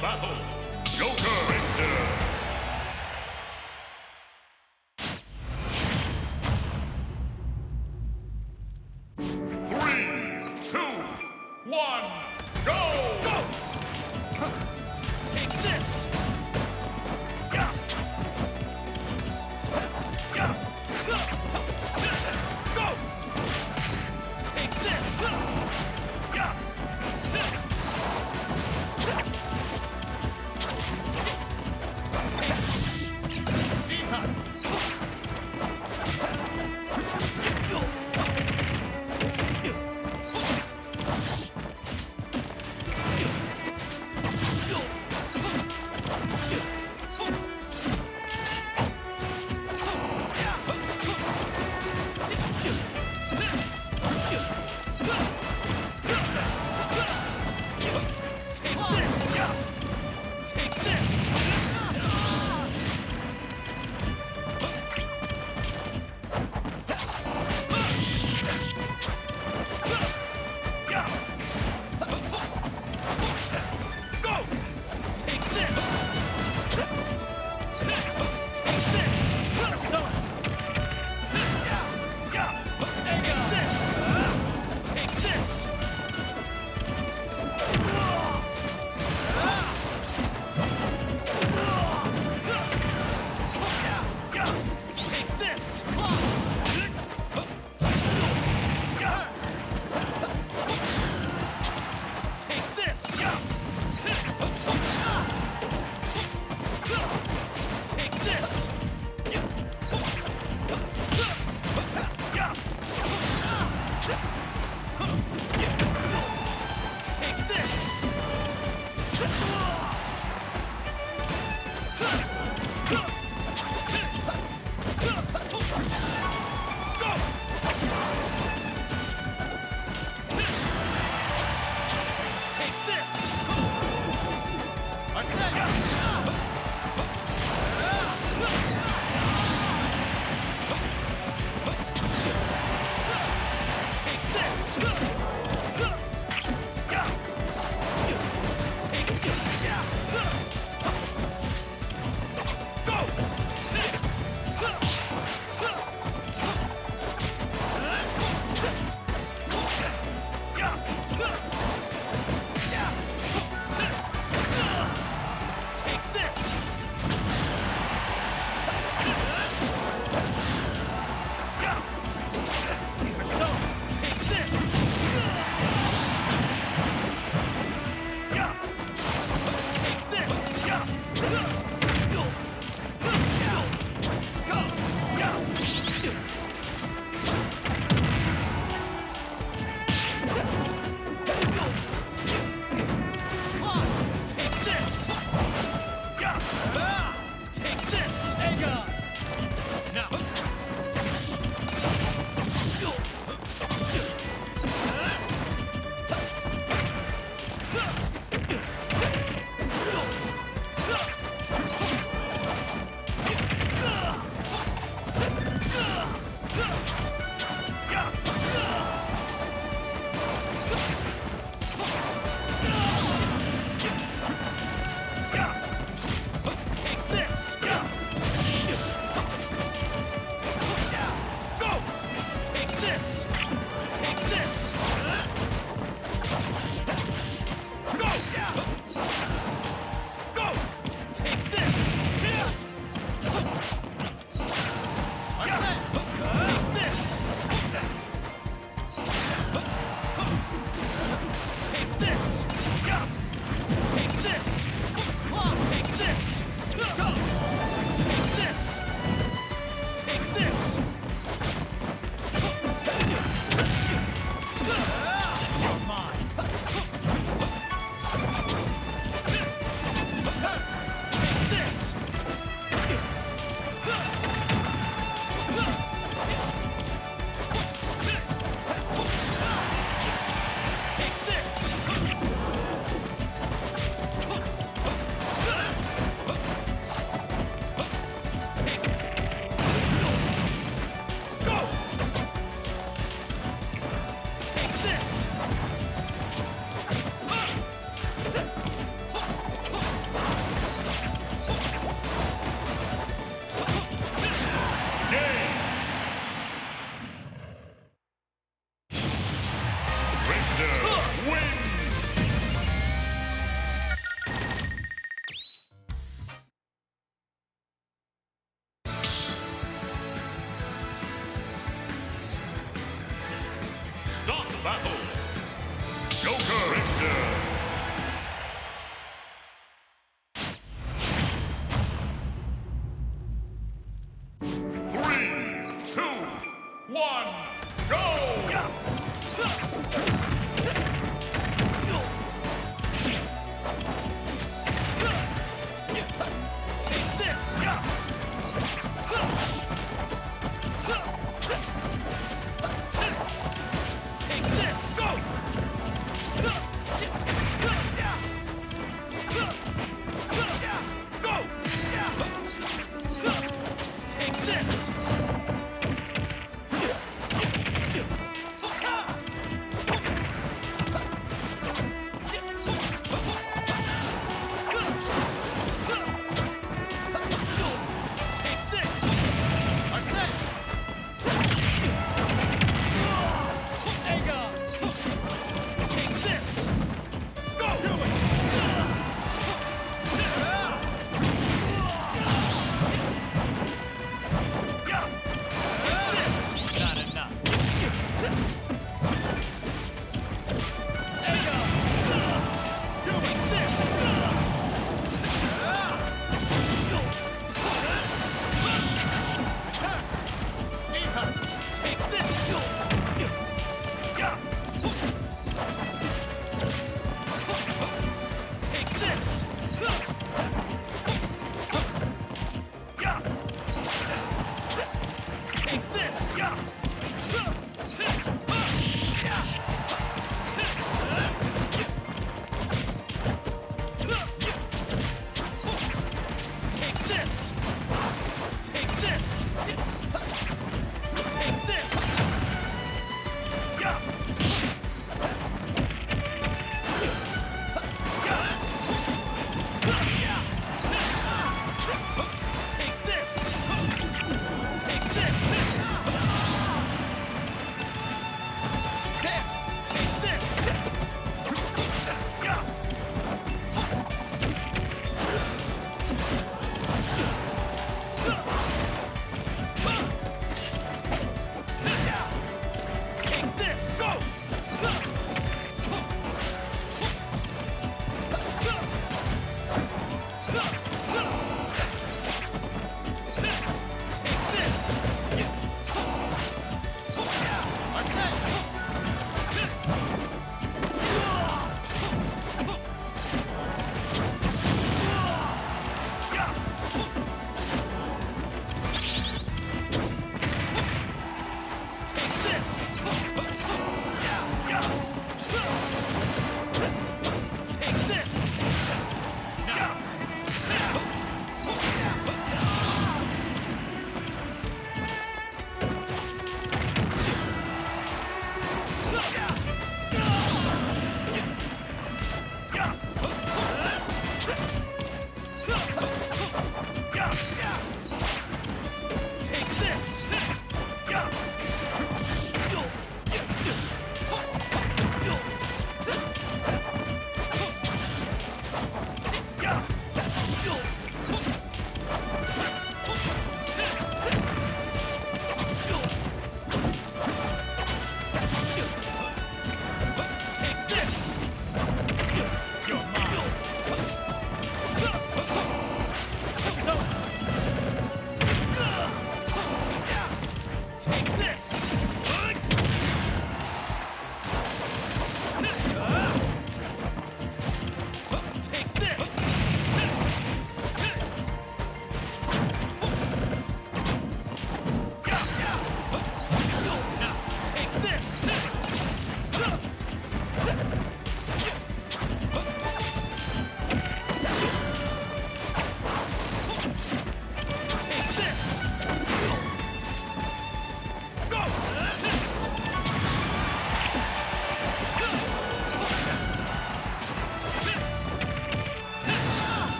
battle!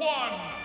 one.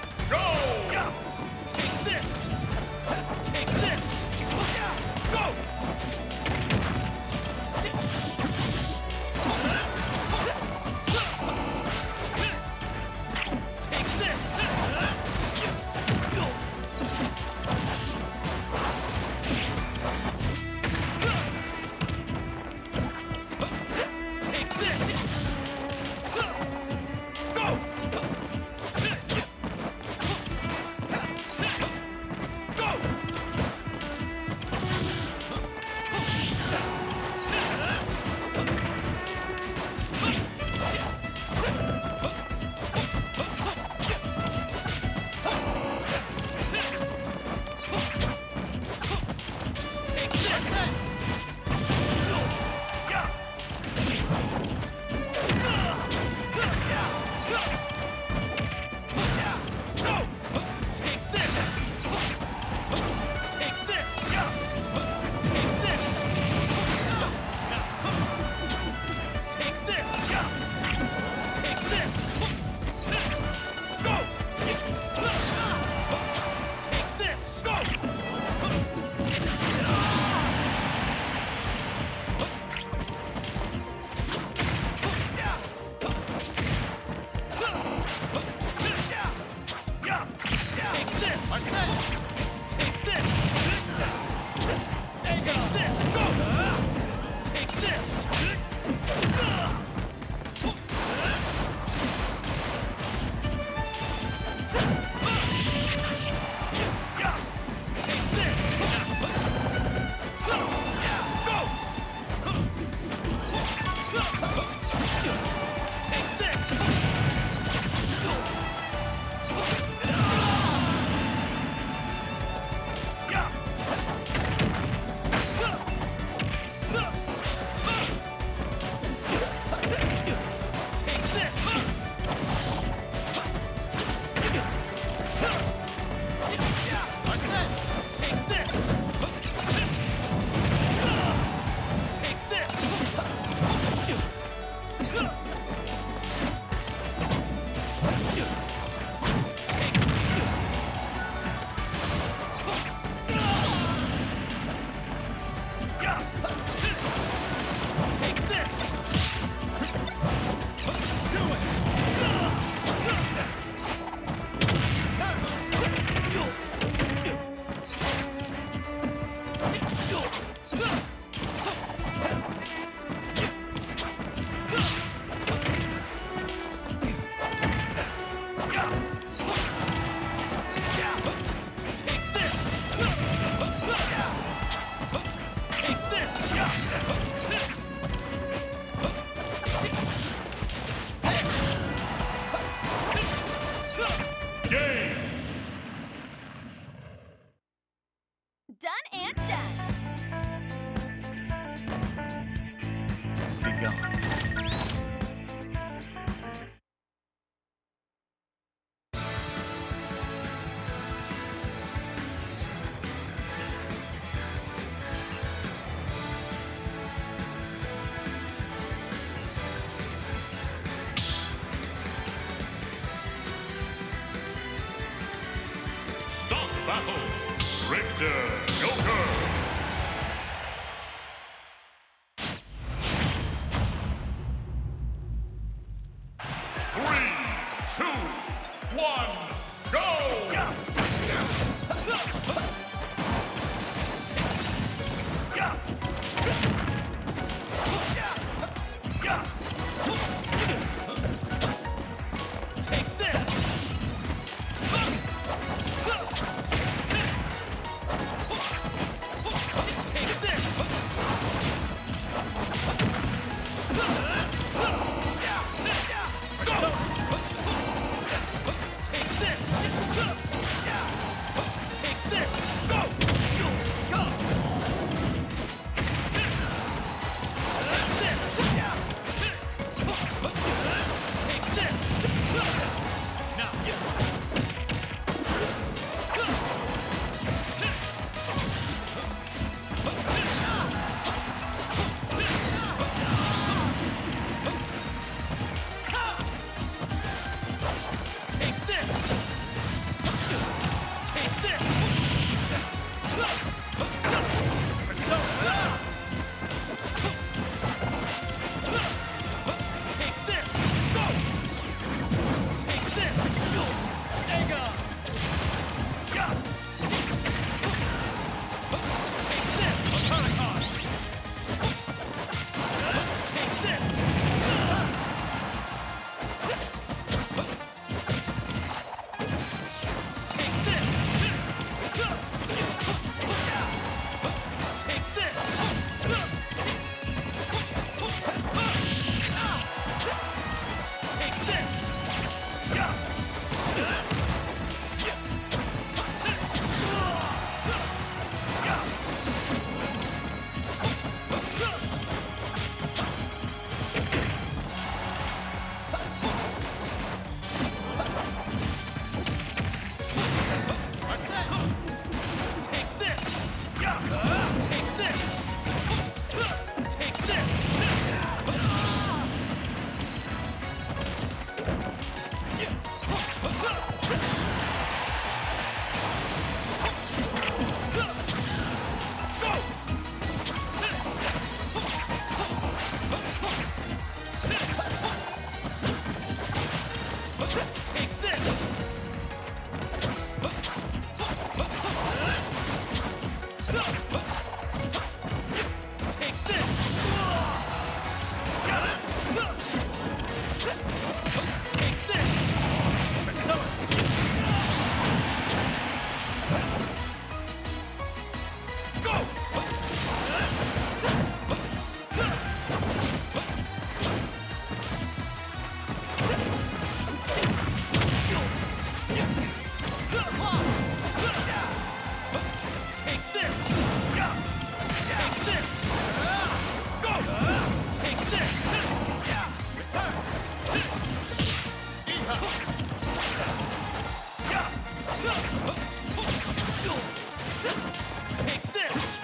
Take this!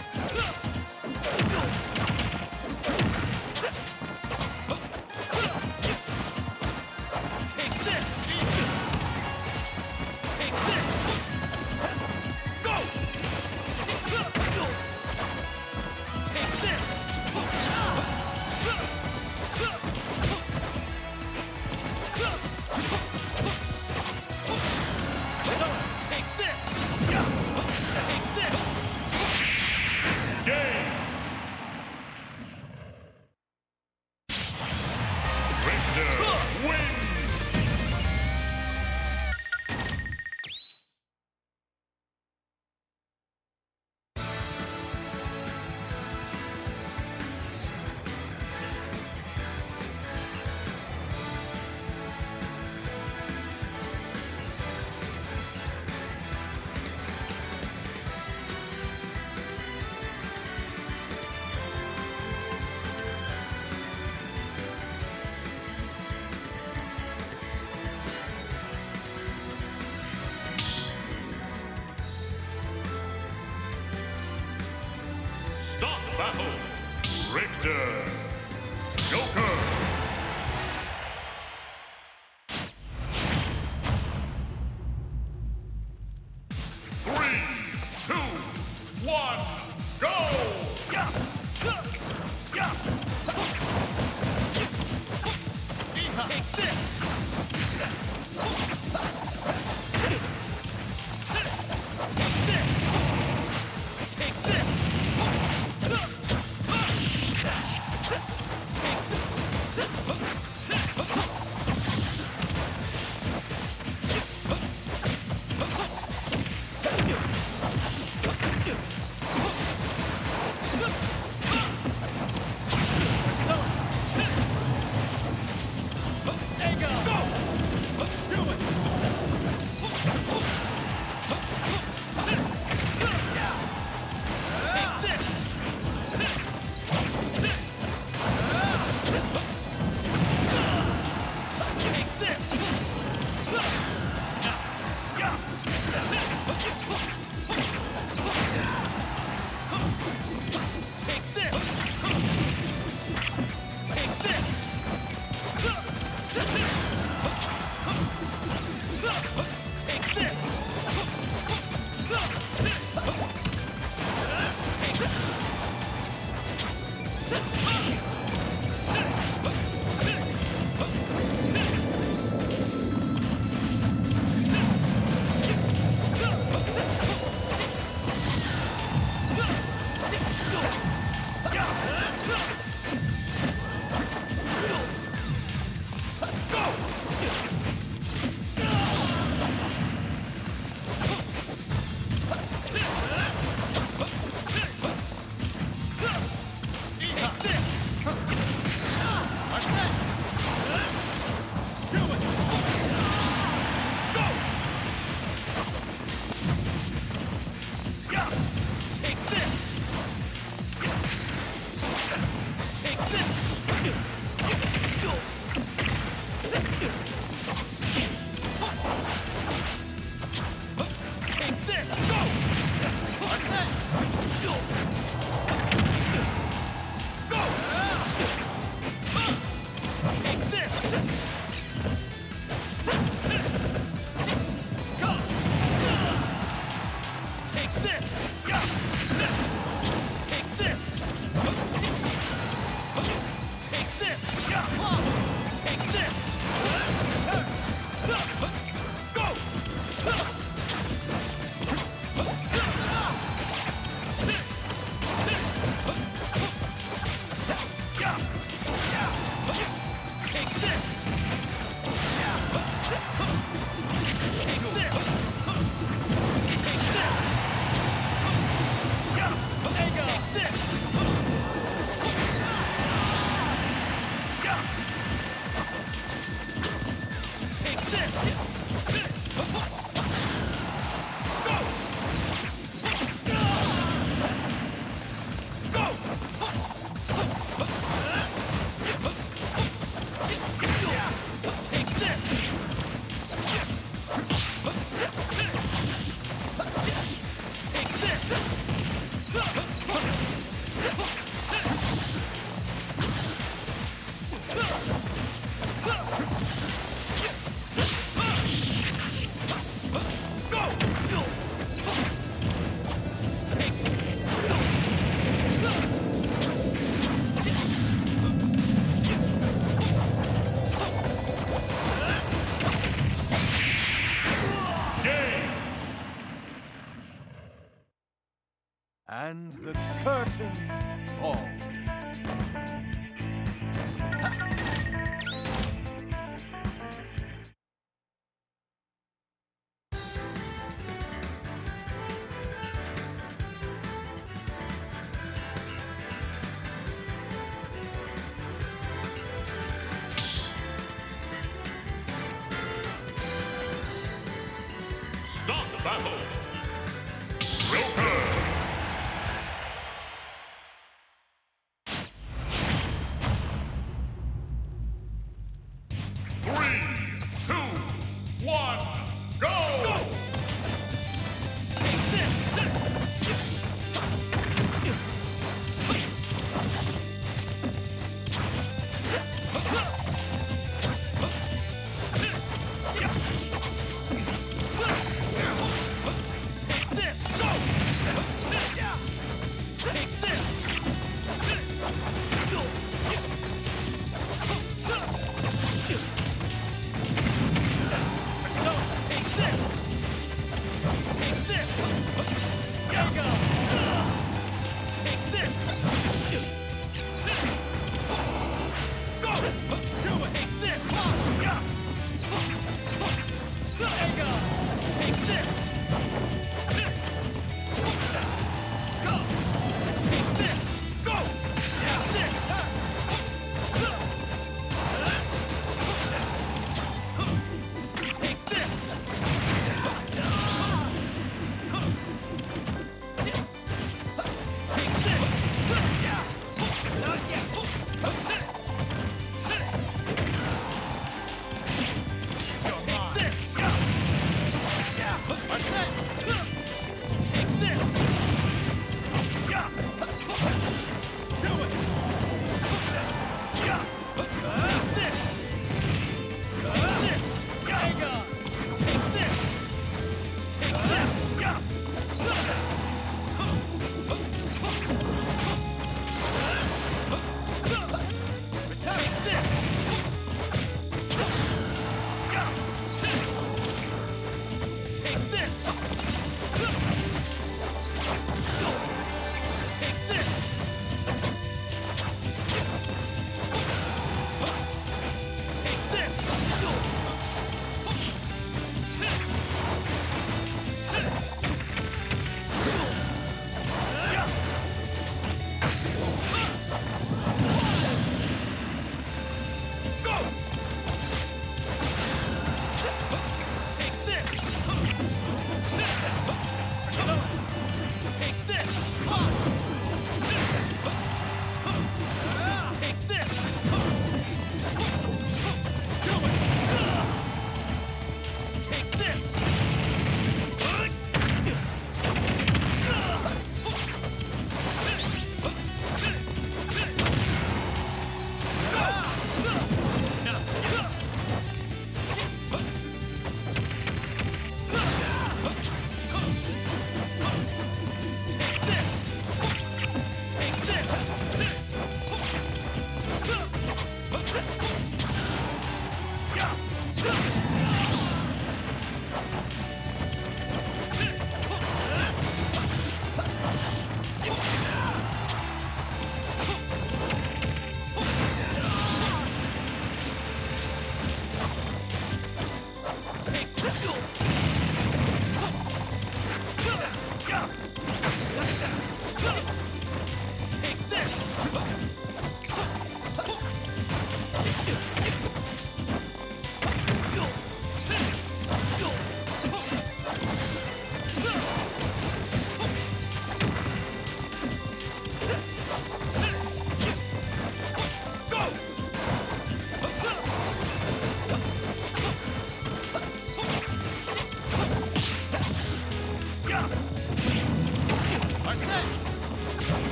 Battle. Richter. Joker.